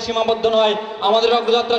সীমাবদ্ধ নয়। আমাদের অগ্রযাত্রা